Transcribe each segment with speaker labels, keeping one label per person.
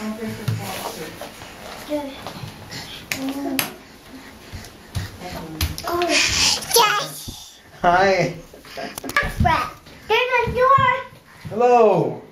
Speaker 1: Officer Foster.
Speaker 2: Oh, yes.
Speaker 3: Hi.
Speaker 2: Brett, there's a door.
Speaker 3: Hello.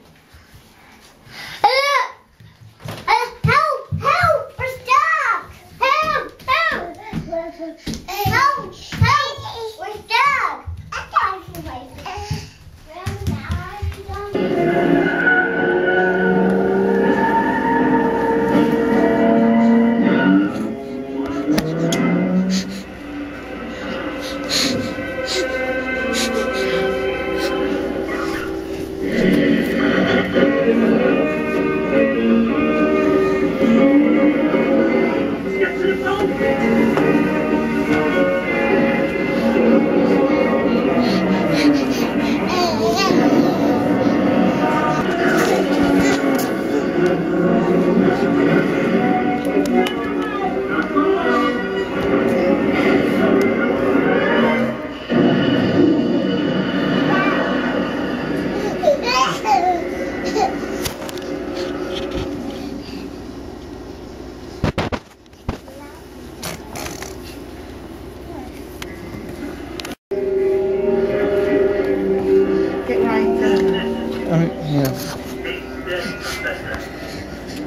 Speaker 1: Get right there.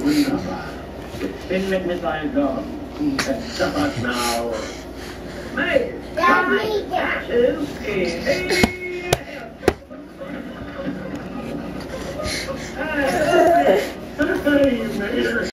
Speaker 3: Yeah.
Speaker 4: Been a dog. Stop us now. Hey,
Speaker 2: Daddy.
Speaker 4: ashes